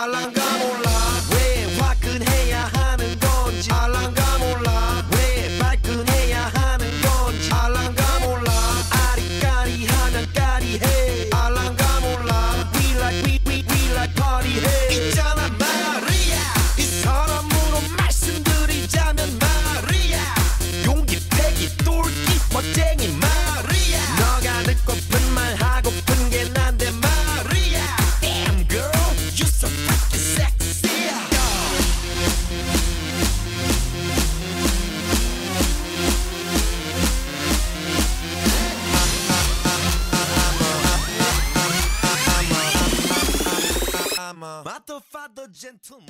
알랑가 몰라. 왜 화끈해야 하는 건지. 알랑가 몰라. 왜 발끈해야 하는 건지. 알랑가 몰라. 아리까리 하면 까리해. 알랑가 몰라. We like we we we like party 해 Matto fatto gentleman